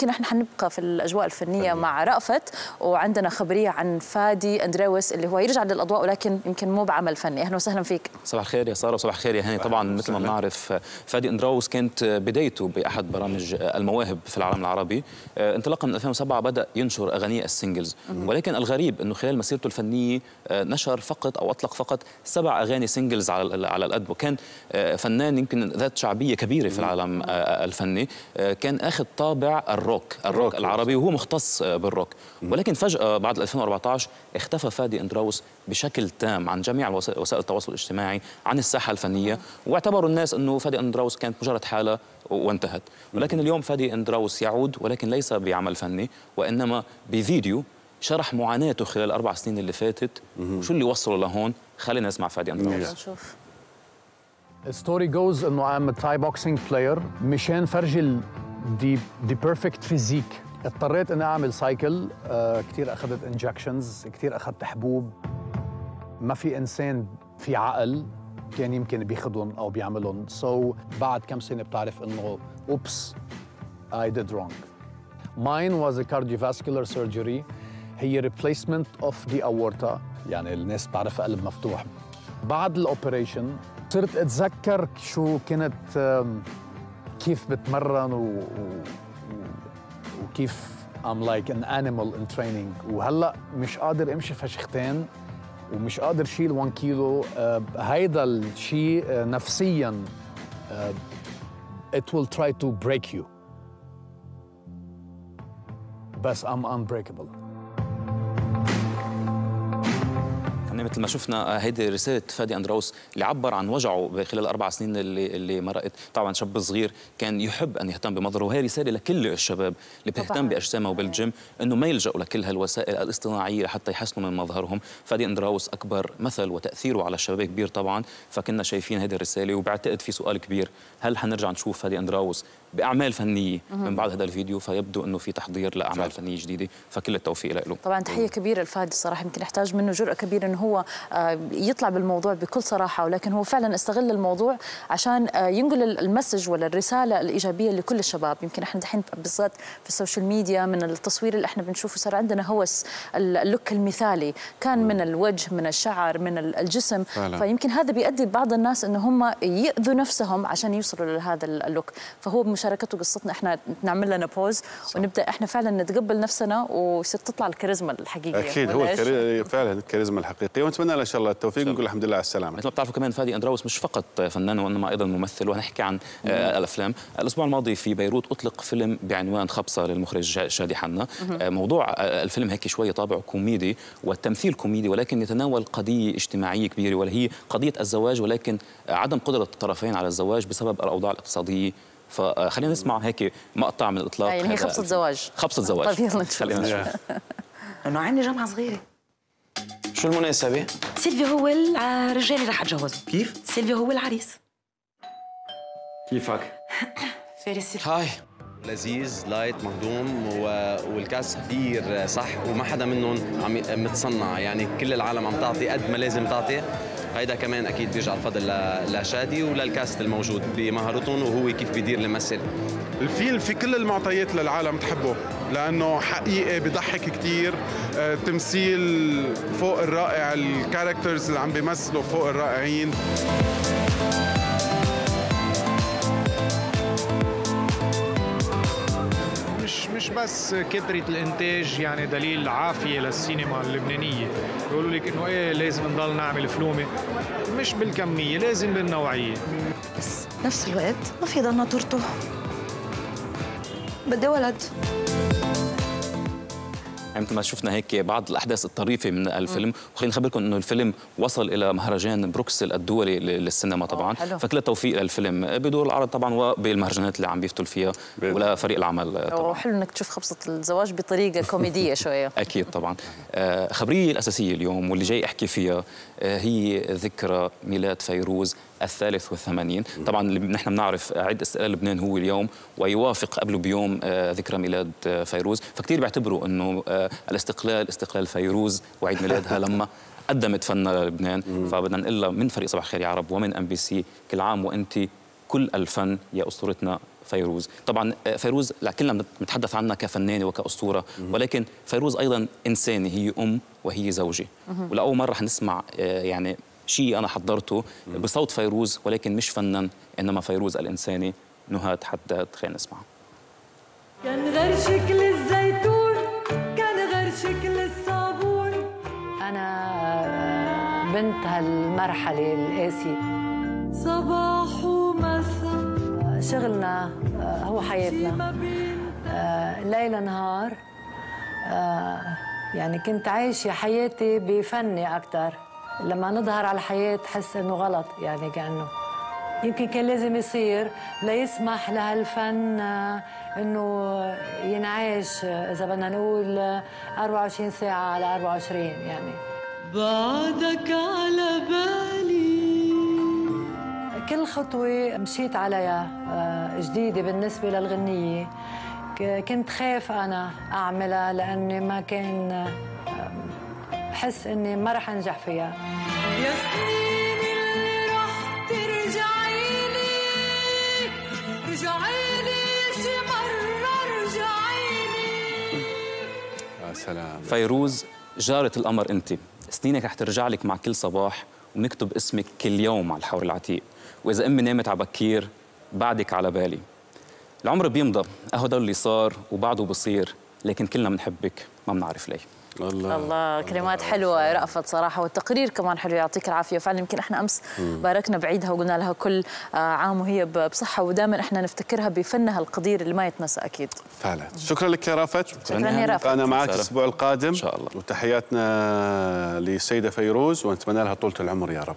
يمكن إحنا حنبقى في الأجواء الفنية مع رأفت وعندنا خبرية عن فادي اندروس اللي هو يرجع للأضواء ولكن يمكن مو بعمل فني. أهلا وسهلا فيك. صباح الخير يا سارة وصباح الخير يا هاني. طبعا مثل ما بنعرف فادي اندراوس كانت بدايته بأحد برامج المواهب في العالم العربي. انطلاقا من 2007 بدأ ينشر اغانيه ال singles. ولكن الغريب إنه خلال مسيرته الفنية نشر فقط أو أطلق فقط سبع أغاني singles على على القد وكان فنان يمكن ذات شعبية كبيرة في العالم الفني. كان أخذ طابع الروك الروك العربي وهو مختص بالروك. ولكن فجأة بعد 2014 اختفى فادي أندراوس بشكل تام عن جميع وسائل التواصل الاجتماعي عن الساحة الفنية واعتبروا الناس إنه فادي أندراوس كانت مجرد حالة وانتهت. ولكن اليوم فادي أندراوس يعود ولكن ليس بعمل فني وإنما بفيديو شرح معاناته خلال الاربع سنين اللي فاتت. وشو اللي وصله لهون؟ خلينا نسمع فادي أندراوس. نشوف. ال story goes إنه I'm Thai boxing player مشان فرجي the the perfect physique اضطريت اني أعمل cycle آه كثير أخذت injections كثير أخذت حبوب. ما في إنسان في عقل كان يمكن بياخذهم أو بيعملهم. so so, بعد كم سنة بتعرف إنه oops I did wrong mine was a cardiovascular surgery. هي replacement of the aorta. يعني الناس بتعرف قلب مفتوح. بعد الاوبريشن صرت أتذكر شو كنت كيف بتمرن و, و... وكيف I'm like an animal in training. وهلأ مش قادر امشي فشختين ومش قادر شيل 1 كيلو هيدا الشيء نفسيا it will try to break you. بس I'm unbreakable. مثل ما شفنا هيدي رسالة فادي أندراوس اللي عبر عن وجعه خلال الاربع سنين اللي اللي مرقت. طبعا شاب صغير كان يحب أن يهتم بمظهره وهي رسالة لكل الشباب اللي بتهتم باجسامها وبالجيم إنه ما يلجأوا لكل هالوسائل الاصطناعية لحتى يحسنوا من مظهرهم. فادي أندراوس أكبر مثل وتأثيره على الشباب كبير طبعا. فكنا شايفين هذه الرسالة وبعتقد في سؤال كبير هل حنرجع نشوف فادي أندراوس بأعمال فنية من بعد هذا الفيديو؟ فيبدو إنه في تحضير لأعمال فنية جديدة. فكل التوفيق له طبعا تحية كبيرة لفادي الصراحة يمكن يحتاج منه جرأة كبيرة إنه هو يطلع بالموضوع بكل صراحة ولكن هو فعلا استغل الموضوع عشان ينقل ال message ولا الرسالة الإيجابية لكل الشباب. يمكن إحنا دحين بالذات في ال social media من التصوير اللي إحنا بنشوفه صار عندنا هوس ال look المثالي. كان من الوجه من الشعر من الجسم. فعلا. فيمكن هذا بيؤدي بعض الناس انه هم يأذوا نفسهم عشان يوصلوا لهذا ال look. فهو بمشاركته قصتنا إحنا نعمل لنا pause ونبدأ إحنا فعلا نتقبل نفسنا ويصير تطلع الكاريزما الحقيقية. أكيد هو. فعلا الكاريزما الحقيقية. ونتمنى له إن شاء الله التوفيق ونقول الحمد لله على السلامة. مثل ما بتعرفوا كمان فادي اندراوس مش فقط فنان وإنما أيضا ممثل وهنحكي عن آه الأفلام. الأسبوع الماضي في بيروت أطلق فيلم بعنوان خبصة للمخرج شادي حنا. آه موضوع آه الفيلم هيك شوية طابع كوميدي والتمثيل كوميدي ولكن يتناول قضية اجتماعية كبيرة وهي قضية الزواج ولكن عدم قدرة الطرفين على الزواج بسبب الأوضاع الاقتصادية. فخلينا نسمع هيك مقطع من الإطلاق. يعني هي خبصة زواج. خبصة زواج. طيب يلا. نشوف انه عندي جمعة صغيرة. شو المناسبة؟ سيلفيو هو الرجال اللي رح اتجوزه كيف؟ سيلفيو هو العريس كيفك؟ فارس هاي لذيذ light مهضوم و... والكاس كثير صح وما حدا منهم عم متصنع يعني كل العالم عم تعطي قد ما لازم تعطي هيدا كمان أكيد بيرجع الفضل. لشادي وللكاست الموجود بمهارتهم وهو كيف بيدير الممثل الفيلم في كل المعطيات للعالم تحبه لأنه حقيقي بضحك كثير آه، تمثيل فوق الرائع الكاركترز اللي عم بيمثلوا فوق الرائعين بس كثرة الإنتاج يعني دليل عافية للسينما اللبنانية. بيقولوا لك إنه إيه لازم نضل نعمل فلومة مش بالكمية لازم بالنوعية. بس نفس الوقت ما في ضل ناطرته بدي ولد. يعني مثل ما شفنا هيك بعض الأحداث الطريفة من الفيلم. وخلينا نخبركم إنه الفيلم وصل إلى مهرجان بروكسل الدولي للسينما طبعا. حلو. فكل التوفيق للفيلم. بدور العرض طبعا وبالمهرجانات اللي عم بيفتل فيها ولفريق العمل طبعا. وحلو إنك تشوف خبصة الزواج بطريقة كوميدية شوية. أكيد طبعا. آه، خبرية الأساسية اليوم واللي جاي أحكي فيها آه، هي ذكرى ميلاد فيروز الثالث والثمانين. طبعا نحن بنعرف عيد استقلال لبنان هو اليوم ويوافق قبله بيوم آه، ذكرى ميلاد آه، فيروز. فكتير بيعتبروا إنه آه، الاستقلال استقلال فيروز وعيد ميلادها لما قدمت فنها للبنان فبدنا نقول لها من فريق صباح الخير يا عرب ومن أم بي سي كل عام وأنت كل الفن يا أسطورتنا فيروز. طبعا فيروز كلنا بنتحدث عنها كفنانة وكأسطورة ولكن فيروز أيضا إنسانة هي أم وهي زوجة. ولأول مرة حنسمع يعني شيء أنا حضرته بصوت فيروز ولكن مش فنان إنما فيروز الإنساني نهاد حداد خلينا نسمعها كان غير شكل الزيتون كان غير شكل الصابون. أنا بنت هالمرحلة القاسية صباح ومساء. شغلنا هو حياتنا. آه، ليل نهار. آه، يعني كنت عايشة حياتي بفني أكتر. لما نظهر على الحياة تحس إنه غلط يعني كأنه يمكن كان لازم يصير ليسمح لهالفن آه، إنه ينعاش آه، إذا بدنا نقول آه، 24 ساعة على 24 يعني. بعدك على بالي. كل خطوة مشيت عليها آه، جديدة بالنسبة للغنية كنت خايف أنا أعملها لأني ما كان بحس إني ما رح أنجح فيها. يا سنين اللي رح ترجعي لي رجعي لي شي مرة رجعي لي يا سلام. فيروز جارة القمر أنت. سنينك رح ترجع لك مع كل صباح ونكتب اسمك كل يوم على الحور العتيق. وإذا أمي نامت على بكير بعدك على بالي. العمر بيمضى. أهو ده اللي صار وبعده بصير لكن كلنا بنحبك ما بنعرف ليه. الله. الله كلمات حلوة رأفت صراحة والتقرير كمان حلو يعطيك العافية. فعلا يمكن إحنا أمس باركنا بعيدها وقلنا لها كل آه، عام وهي ب- بصحة ودائما إحنا نفتكرها بفنها القدير اللي ما يتنسى أكيد. فعلا. شكرا لك يا رافت. شكرا يا رافت. أنا معك. الأسبوع القادم. إن شاء الله. وتحياتنا للسيده فيروز ونتمنى لها طولة العمر يا رب.